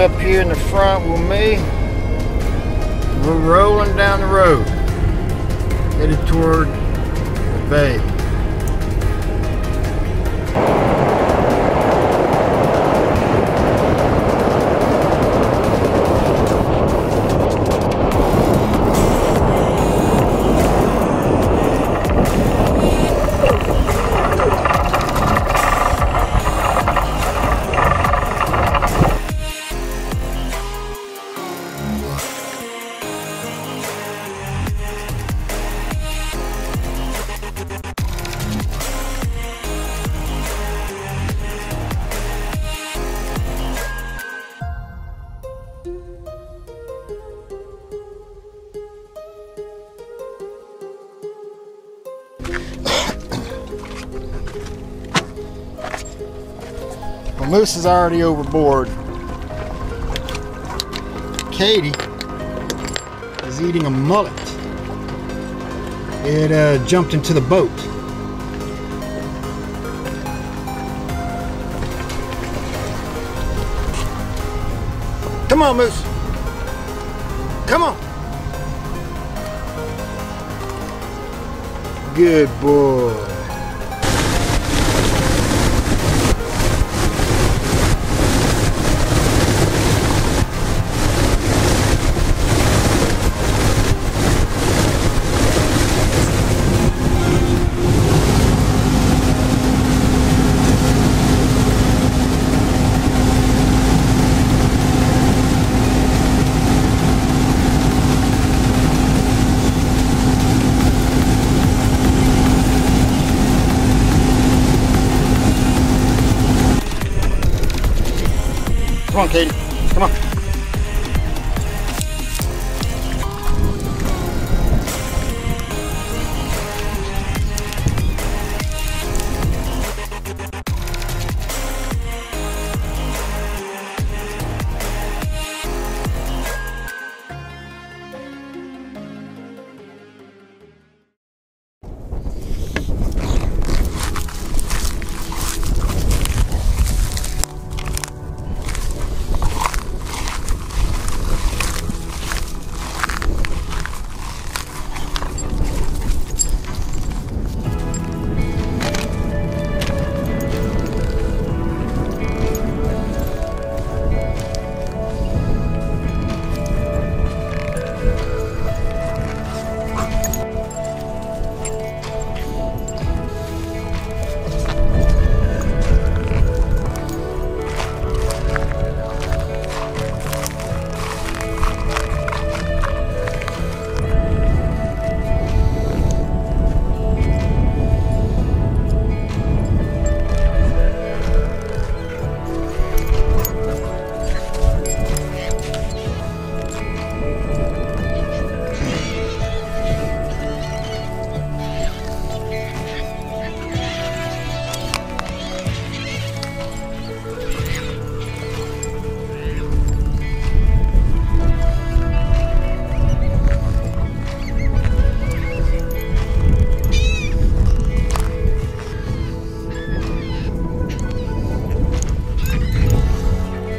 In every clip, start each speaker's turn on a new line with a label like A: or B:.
A: up here in the front with me. We're rolling down the road, headed toward the bay. Moose is already overboard. Katie is eating a mullet. It uh, jumped into the boat. Come on, Moose. Come on. Good boy. Come on, Katie. Come on.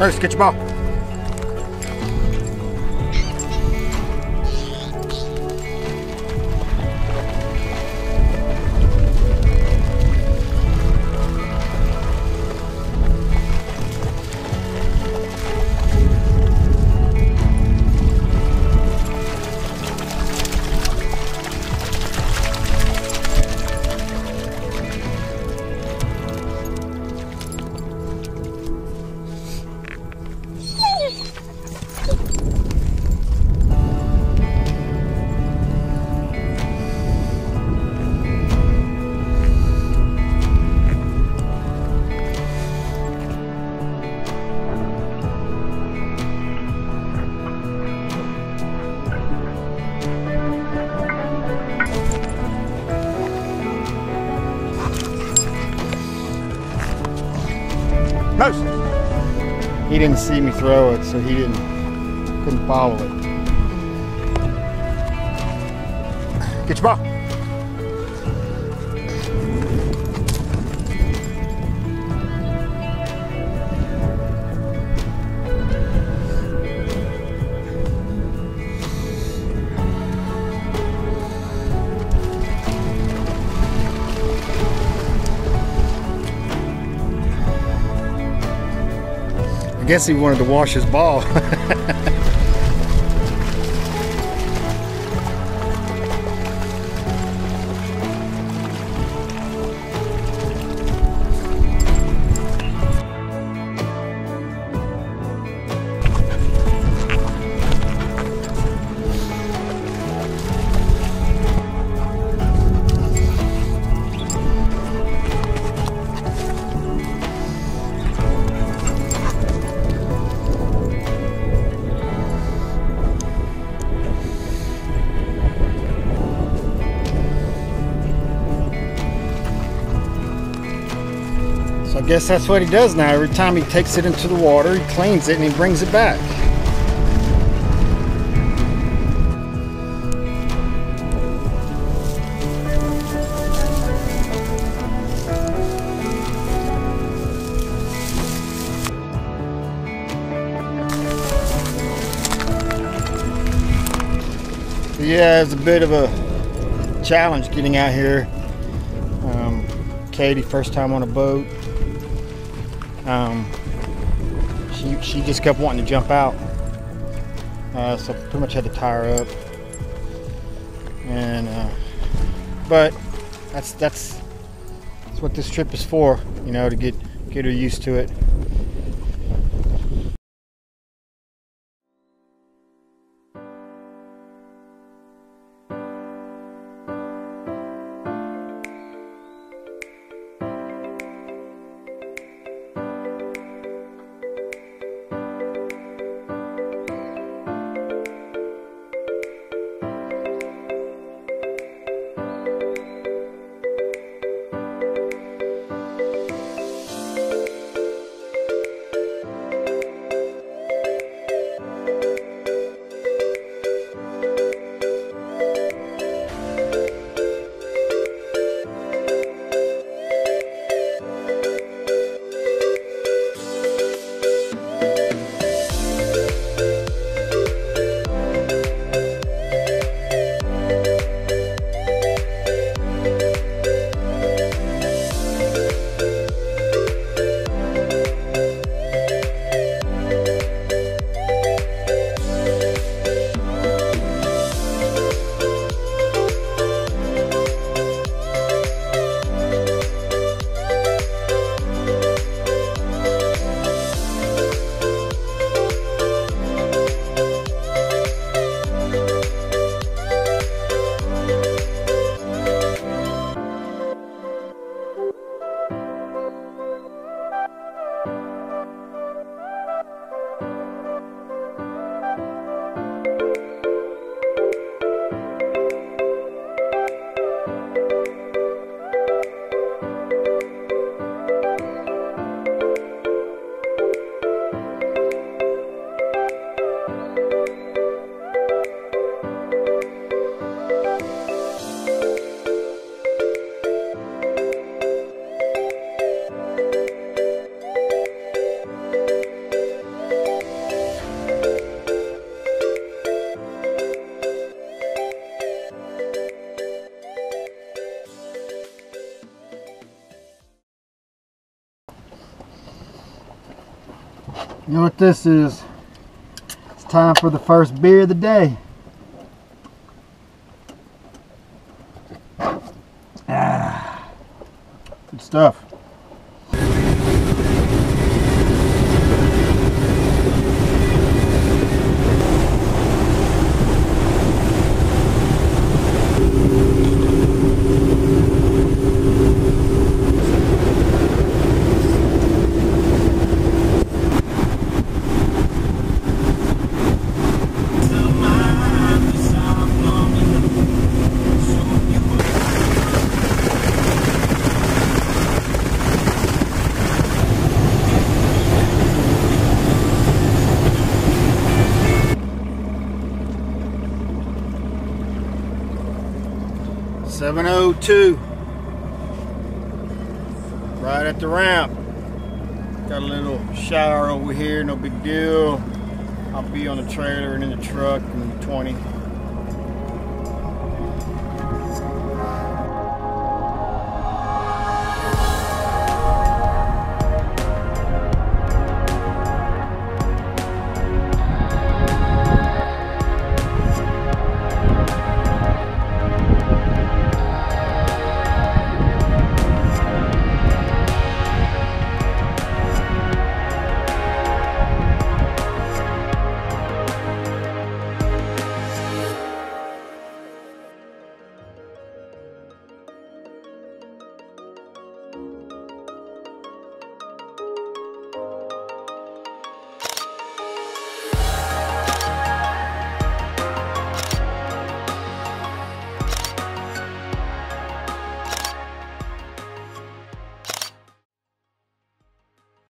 A: Moose, get your ball. He didn't see me throw it, so he didn't couldn't follow it. Get your ball. Guess he wanted to wash his ball. I guess that's what he does now. Every time he takes it into the water, he cleans it and he brings it back. Yeah, it's a bit of a challenge getting out here. Um, Katie, first time on a boat. Um, she she just kept wanting to jump out, uh, so pretty much had to tie her up. And uh, but that's that's that's what this trip is for, you know, to get get her used to it. You know what this is? It's time for the first beer of the day. Ah, good stuff. Seven oh two. Right at the ramp. Got a little shower over here, no big deal. I'll be on the trailer and in the truck in 20.